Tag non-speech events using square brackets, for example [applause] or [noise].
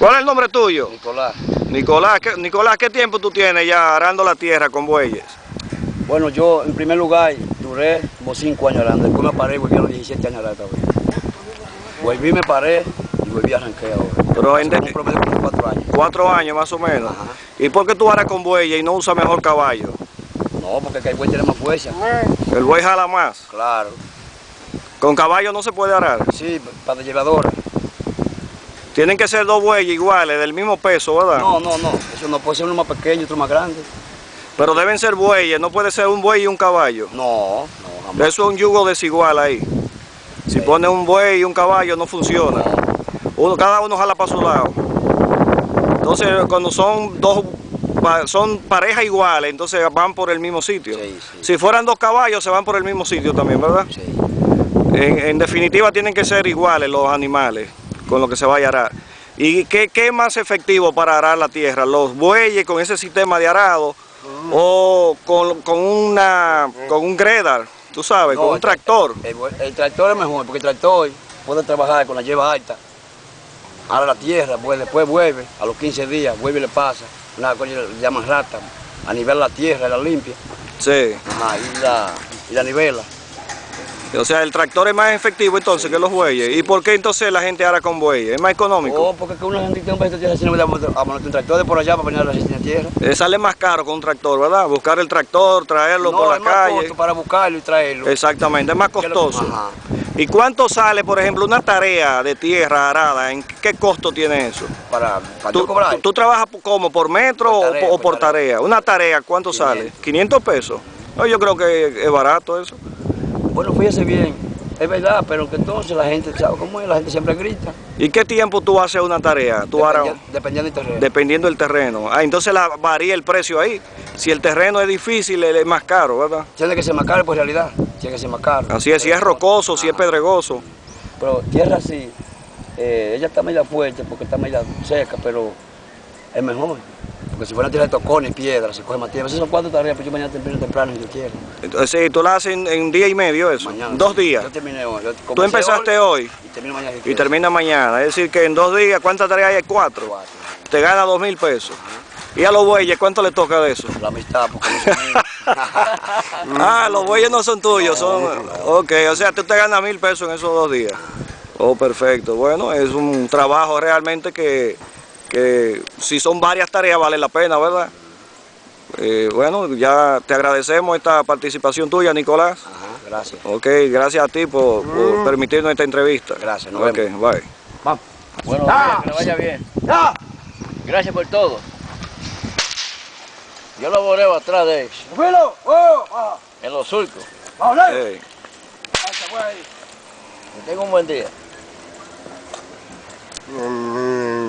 ¿Cuál es el nombre tuyo? Nicolás. Nicolás, ¿qué, Nicolás, ¿qué tiempo tú tienes ya arando la tierra con bueyes? Bueno, yo en primer lugar duré como 5 años arando, después me paré y volví a los 17 años arando. Volví, me paré y volví a arrancar ahora. Pero en de- un promedio como 4 años. Cuatro años más o menos. Ajá. ¿Y por qué tú aras con bueyes y no usas mejor caballo? No, porque el buey tiene más fuerza. El buey jala más. Claro. Con caballo no se puede arar. Sí, para llevadora. Tienen que ser dos bueyes iguales, del mismo peso, ¿verdad? No, no, no. Eso no puede ser uno más pequeño y otro más grande. Pero deben ser bueyes, no puede ser un buey y un caballo. No, no, jamás. Eso es un yugo desigual ahí. Si pone un buey y un caballo no funciona. Uno, cada uno jala para su lado. Entonces cuando son dos son parejas iguales, entonces van por el mismo sitio. Sí, sí. Si fueran dos caballos se van por el mismo sitio también, ¿verdad? Sí. En, en definitiva tienen que ser iguales los animales con lo que se vaya a arar. ¿Y qué, qué más efectivo para arar la tierra? ¿Los bueyes con ese sistema de arado o con, con una, con un gredar, tú sabes, No, con un tractor? El, tractor es mejor, porque el tractor puede trabajar con la lleva alta, ahora la tierra, pues, después vuelve, a los 15 días, vuelve y le pasa, una cosa le llaman rata, a nivel la tierra, la limpia, Sí. ajá, y, la, y la nivela. O sea, el tractor es más efectivo entonces que los bueyes. ¿Y por qué entonces la gente ara con bueyes? ¿Es más económico? Oh, porque que una gente tiene un pedacito de tierra, si no damos a poner un tractor de por allá para a la resina tierra. Eh, sale más caro con un tractor, ¿verdad? Buscar el tractor, traerlo no, por la es más calle. costo para buscarlo y traerlo. Exactamente, es más costoso. Ajá. ¿Y cuánto sale, por ejemplo, una tarea de tierra arada? ¿En qué costo tiene eso? Para, para ¿Tú, yo cobrar. tú- tú trabajas como por metro Por o tarea, po- o por por tarea? Una tarea, ¿cuánto sale? 500 pesos. No, yo creo que es barato eso. Bueno, fíjese bien, es verdad, pero que entonces la gente, ¿sabe cómo es? La gente siempre grita. ¿Y qué tiempo tú haces una tarea? Tú aras- Dependiendo, del terreno. dependiendo del terreno. Ah, entonces la, varía el precio ahí. Si el terreno es difícil, es más caro, ¿verdad? Tiene que ser más caro, pues en realidad. Tiene que ser más caro. Así es, si es rocoso, si es pedregoso. Pero tierra sí, eh, ella está media fuerte porque está media seca, pero es mejor. Porque si fuera tierra de tocones, piedras, se coge más tiempo. Esas son cuatro tareas, pero yo mañana temprano, temprano, si yo quiero. Entonces, sí, tú la haces en, en día y medio eso. Mañana. Dos días. Yo terminé hoy. Yo Tú empezaste hoy Y termino mañana. si y quiero. termina mañana. Es decir, que en dos días, ¿cuántas tareas hay? Cuatro. Cuatro. Te gana dos mil pesos. ¿Y a los bueyes cuánto le toca de eso? La amistad, porque no son míos. [laughs] Ah, los bueyes no son tuyos, son... Ok, o sea, tú te ganas mil pesos en esos dos días. Oh, perfecto. Bueno, es un trabajo realmente que, que si son varias tareas vale la pena, ¿verdad? Eh, bueno, ya te agradecemos esta participación tuya, Nicolás. Ajá, gracias. Ok, gracias a ti por, por permitirnos esta entrevista. Gracias, nos Ok, vemos. bye. Vamos. Bueno, que le vaya bien. Gracias por todo. Yo lo borreo atrás de ellos, en los surcos. Hey. Que tenga un buen día. Mm.